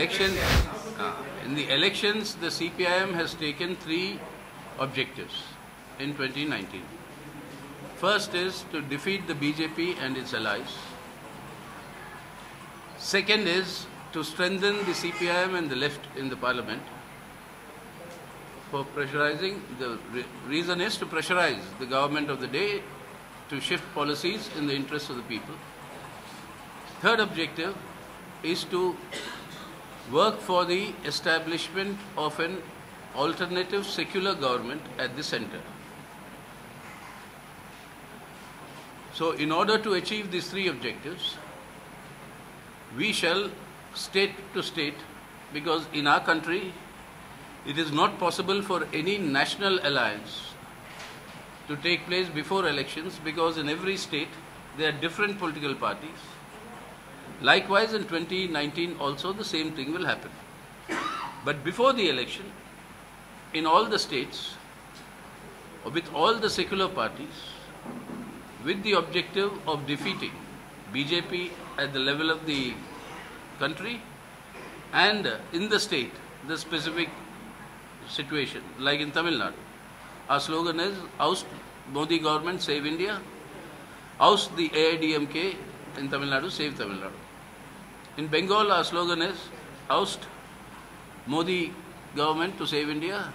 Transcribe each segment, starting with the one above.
election, uh, in the elections, the CPIM has taken three objectives in 2019. First is to defeat the BJP and its allies. Second is to strengthen the CPIM and the left in the parliament. For pressurizing, the re- reason is to pressurize the government of the day to shift policies in the interest of the people. Third objective is to work for the establishment of an alternative secular government at the center. So, in order to achieve these three objectives, we shall state to state, because in our country, it is not possible for any national alliance to take place before elections because in every state there are different political parties. Likewise, in 2019 also the same thing will happen. But before the election, in all the states, with all the secular parties, with the objective of defeating BJP at the level of the country and in the state, the specific situation, like in Tamil Nadu. Our slogan is oust Modi government, save India, oust the AIDMK in Tamil Nadu, save Tamil Nadu. In Bengal, our slogan is oust Modi government to save India,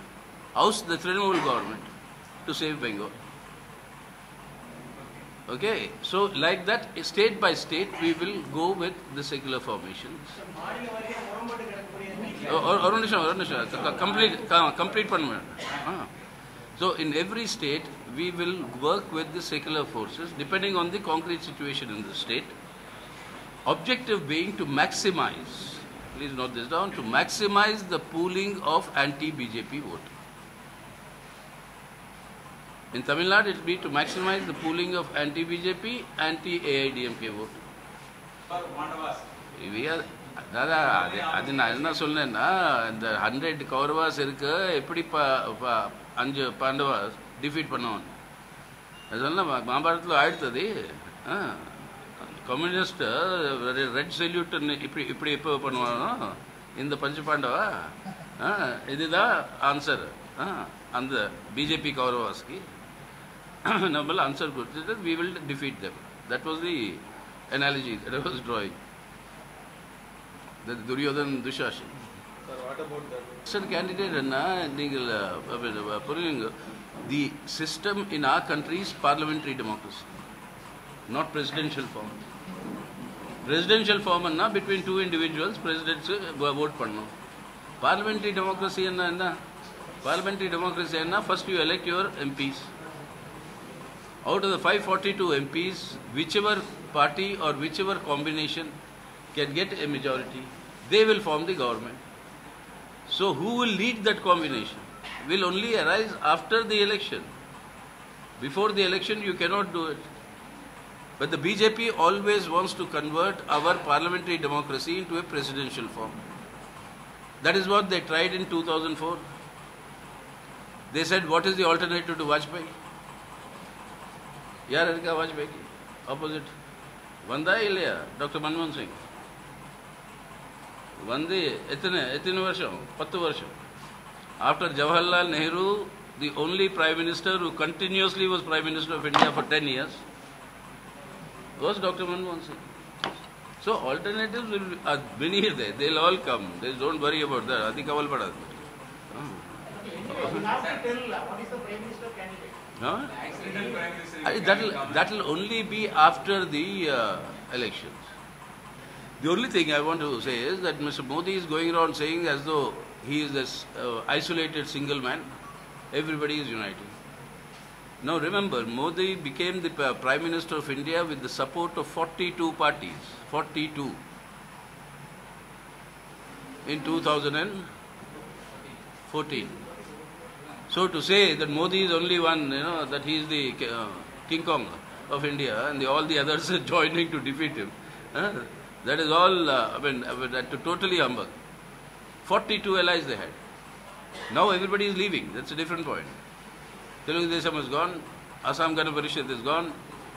oust the Trinamool government to save Bengal. Okay, so like that, state by state, we will go with the secular formations. ஒரு ஒரு நிமிஷம் ஒரு நிமிஷம் complete complete பண்ணுவேன் so in every state we will work with the secular forces depending on the concrete situation in the state. Objective being to maximize, please note this down, to maximize the pooling of anti-BJP vote. In Tamil Nadu, it will be to maximize the pooling of anti-BJP, anti-AIDMK vote. We are அதான் அது அது நான் என்ன சொன்னேன்னா இந்த hundred Kauravas இருக்கு எப்படி ப அஞ்சு பாண்டவாஸ் டிஃபீட் பண்ணுவோம் அதெல்லாம் மகாபாரத்தில் ஆயிடுத்தது கம்யூனிஸ்ட் ரெட் செல்யூட் இப்படி இப்படி எப்போ பண்ணுவானோ இந்த பஞ்ச பாண்டவா ஆ, இதுதான் ஆன்சர் அந்த பிஜேபி கௌரவாஸ்க்கு நம்மள ஆன்சர் கொடுத்துட்டு we will defeat them that was the analogy that was drawing Duryodhan Dushasan sir candidate என்ன நீங்கள் அஹ், புரியுங்க the system in R countries parliamentary democracy not presidential form presidential ஃபார்ம்னா between two individuals presidents vote பண்ணணும் parliamentary democracy என்ன என்ன parliamentary democracy என்ன first you elect your MPs out of the 542 MPs, whichever party or whichever combination can get a majority, they will form the government. So, who will lead that combination will only arise after the election. Before the election, you cannot do it. But the BJP always wants to convert our parliamentary democracy into a presidential form. That is what they tried in 2004. They said, What is the alternative to Vajpayee? யார் இருக்கா வாஜ்பாய்க்கு opposite வந்தா இல்லையா doctor மன்மோகன் சிங் வந்து எத்தனை எத்தனை வருஷம் பத்து வருஷம் after Jawaharlal Nehru the only prime minister who continuously was prime minister of India for 10 years was Dr. Manmohan Singh. So alternatives will be, are many there. They'll all come. They don't worry about that. Adi kaval padad. Huh? That'll, that'll only be after the uh, elections. The only thing I want to say is that Mr. Modi is going around saying as though he is this uh, isolated single man. Everybody is uniting. Now remember, Modi became the uh, Prime Minister of India with the support of 42 parties. 42. In 2014. So to say that Modi is only one, you know, that he is the uh, King Kong of India and the, all the others are joining to defeat him, that is all, uh, I mean, I mean, that totally humbug. 42 allies they had. Now everybody is leaving. That's a different point. Telugu Desam is gone, Assam Gana Parishad is gone,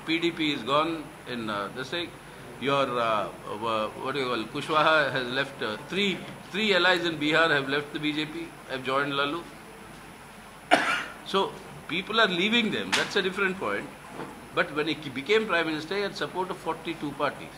PDP is gone in uh, this thing. your uh, uh, what do you call Kushwaha has left uh, three three allies in Bihar have left the BJP, have joined Lalu. so people are leaving them. That's a different point. But when he became prime minister, he had support of 42 parties.